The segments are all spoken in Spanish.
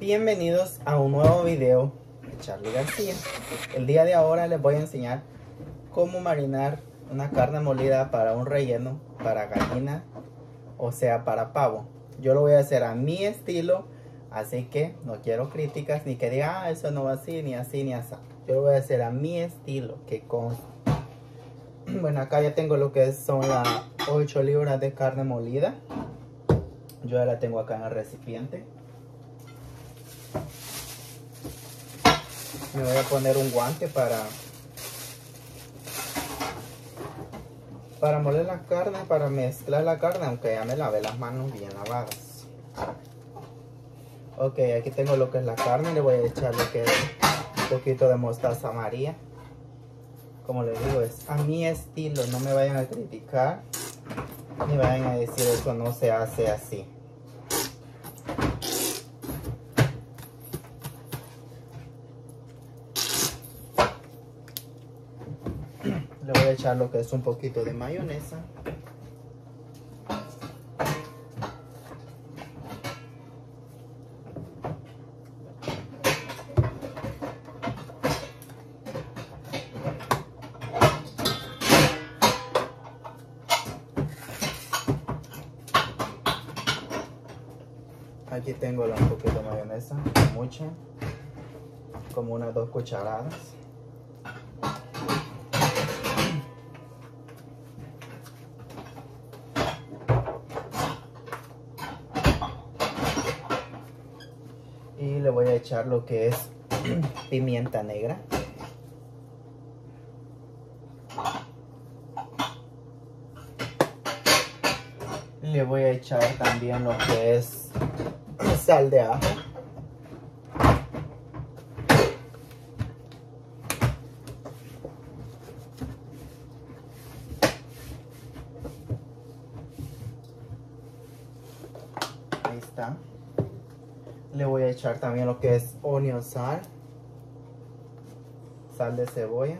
Bienvenidos a un nuevo video de Charlie García. El día de ahora les voy a enseñar cómo marinar una carne molida para un relleno, para gallina, o sea, para pavo. Yo lo voy a hacer a mi estilo, así que no quiero críticas ni que diga, ah, eso no va así, ni así, ni así. Yo lo voy a hacer a mi estilo, que con... Bueno, acá ya tengo lo que son las 8 libras de carne molida. Yo ya la tengo acá en el recipiente. Me voy a poner un guante para para moler la carne, para mezclar la carne, aunque ya me lavé las manos bien lavadas. Ok, aquí tengo lo que es la carne, le voy a echar lo que es un poquito de mostaza maría. Como les digo, es a mi estilo, no me vayan a criticar, ni vayan a decir eso no se hace así. Le voy a echar lo que es un poquito de mayonesa. Aquí tengo un poquito de mayonesa, mucha, como unas dos cucharadas. Y le voy a echar lo que es pimienta negra. Le voy a echar también lo que es sal de ajo. Ahí está le voy a echar también lo que es onion sal sal de cebolla.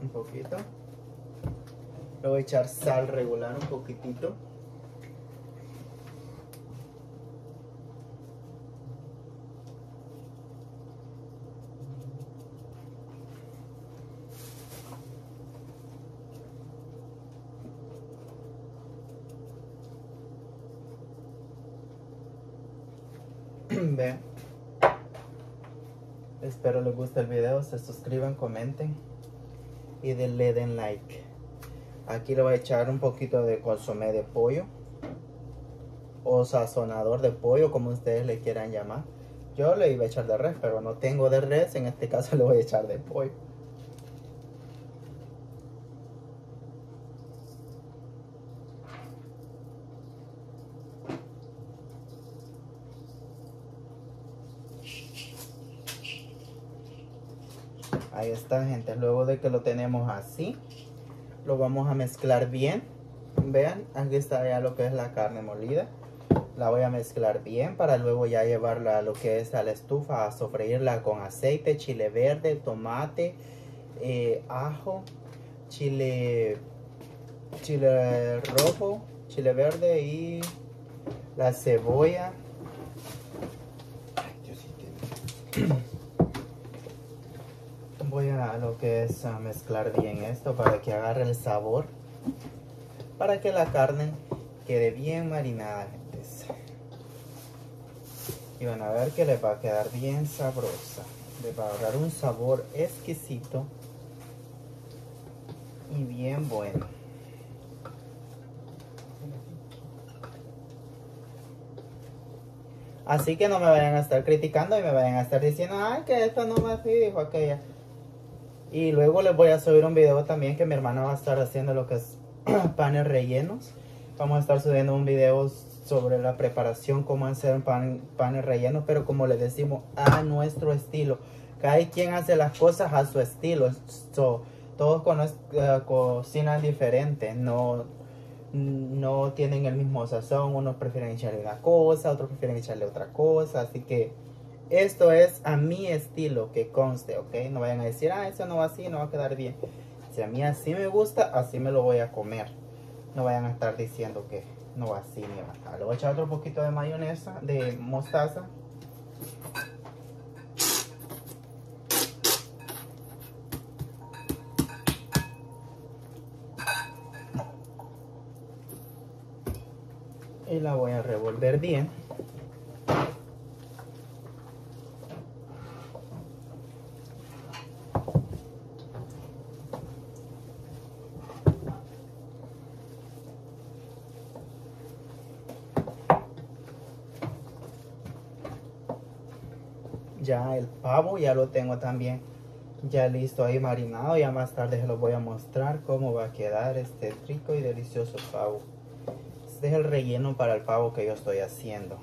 Un poquito. Le voy a echar sal regular un poquitito Espero les guste el video, se suscriban, comenten y le den like. Aquí le voy a echar un poquito de consomé de pollo o sazonador de pollo, como ustedes le quieran llamar. Yo le iba a echar de res, pero no tengo de res, en este caso le voy a echar de pollo. Ahí está, gente. Luego de que lo tenemos así, lo vamos a mezclar bien. Vean, aquí está ya lo que es la carne molida. La voy a mezclar bien para luego ya llevarla a lo que es a la estufa a sofreírla con aceite, chile verde, tomate, eh, ajo, chile, chile rojo, chile verde y la cebolla. voy a lo que es a mezclar bien esto para que agarre el sabor para que la carne quede bien marinada gente. Y van a ver que le va a quedar bien sabrosa. Le va a dar un sabor exquisito y bien bueno. Así que no me vayan a estar criticando y me vayan a estar diciendo, ay, que esto no me así, dijo aquella. Y luego les voy a subir un video también que mi hermana va a estar haciendo lo que es panes rellenos. Vamos a estar subiendo un video sobre la preparación, cómo hacer pan, panes rellenos, pero como les decimos, a nuestro estilo. Cada quien hace las cosas a su estilo. todos con, uh, cocinan diferente, no, no tienen el mismo sazón. Unos prefieren echarle una cosa, otros prefieren echarle otra cosa. Así que esto es a mi estilo, que conste, ¿ok? No vayan a decir, ah, eso no va así, no va a quedar bien. Si a mí así me gusta, así me lo voy a comer. no vayan a estar diciendo que no va así ni va Le voy a echar otro poquito de mayonesa, de mostaza. Y la voy a revolver bien. Ya el pavo ya lo tengo también ya listo ahí marinado ya más tarde se lo voy a mostrar cómo va a quedar este rico y delicioso pavo. Este es el relleno para el pavo que yo estoy haciendo.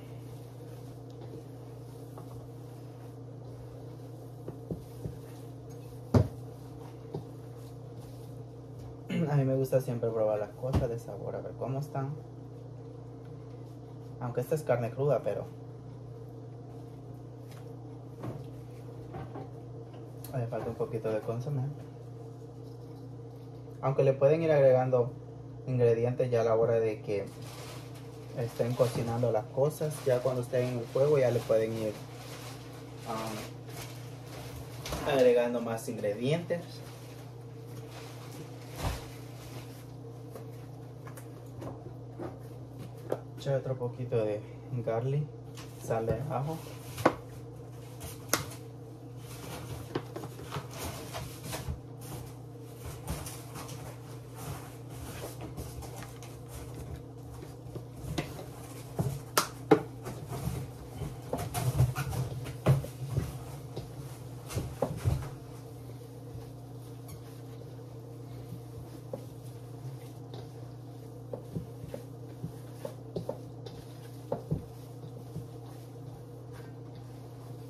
A mí me gusta siempre probar las cosas de sabor a ver cómo están. Aunque esta es carne cruda pero Le falta un poquito de consomé. Aunque le pueden ir agregando ingredientes ya a la hora de que estén cocinando las cosas. Ya cuando estén en el fuego ya le pueden ir um, agregando más ingredientes. Echar otro poquito de garlic, sal de ajo.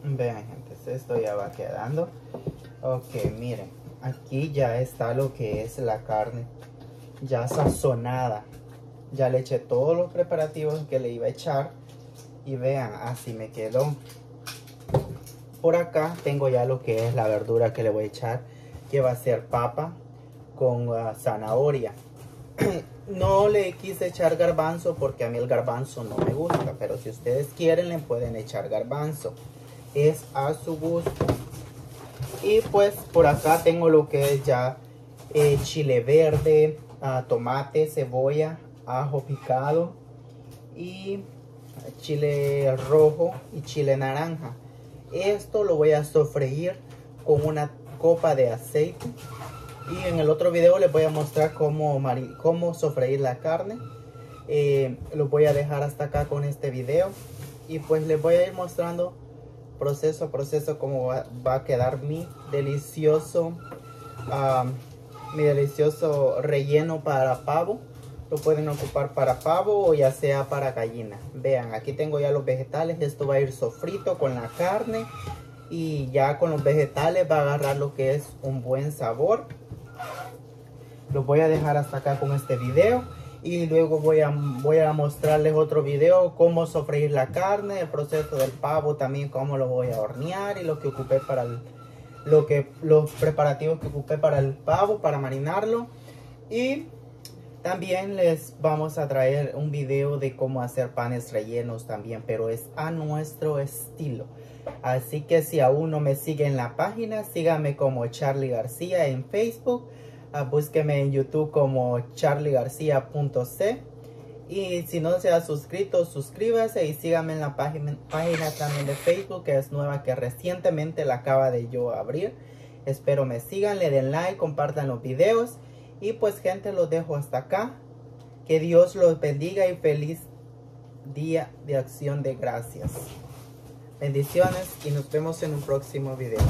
Vean gente, esto ya va quedando. Ok, miren, aquí ya está lo que es la carne ya sazonada. Ya le eché todos los preparativos que le iba a echar. Y vean, así me quedó. Por acá tengo ya lo que es la verdura que le voy a echar. Que va a ser papa con uh, zanahoria. no le quise echar garbanzo porque a mí el garbanzo no me gusta. Pero si ustedes quieren le pueden echar garbanzo es a su gusto. Y pues por acá tengo lo que es ya eh, chile verde, ah, tomate, cebolla, ajo picado y chile rojo y chile naranja. Esto lo voy a sofreír con una copa de aceite. Y en el otro video les voy a mostrar cómo, cómo sofreír la carne. Eh, lo voy a dejar hasta acá con este video. Y pues les voy a ir mostrando proceso a proceso como va, a quedar mi delicioso mi delicioso relleno para pavo. Lo pueden ocupar para pavo o ya sea para gallina. Vean aquí tengo ya los vegetales. Esto va a ir sofrito con la carne y ya con los vegetales va a agarrar lo que es un buen sabor. Lo voy a dejar hasta acá con este video y luego voy a, voy a mostrarles otro video cómo sofreír la carne, el proceso del pavo también cómo lo voy a hornear y lo que ocupé para lo que los preparativos que ocupé para el pavo para marinarlo. Y también les vamos a traer un video de cómo hacer panes rellenos también pero es a nuestro estilo. Así que si aún no me siguen en la página síganme como Charlie García en Facebook Uh, búsqueme en YouTube como charliegarcia.c. Y si no se ha suscrito, suscríbase y síganme en la página, página también de Facebook que es nueva que recientemente la acaba de yo abrir. Espero me sigan, le den like, compartan los videos. Y pues gente, los dejo hasta acá. Que Dios los bendiga y feliz día de acción de gracias. Bendiciones y nos vemos en un próximo video.